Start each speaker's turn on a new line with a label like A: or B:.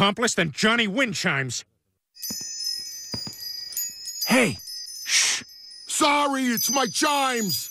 A: accomplice than Johnny Windchimes.
B: Hey! Shh!
C: Sorry, it's my chimes.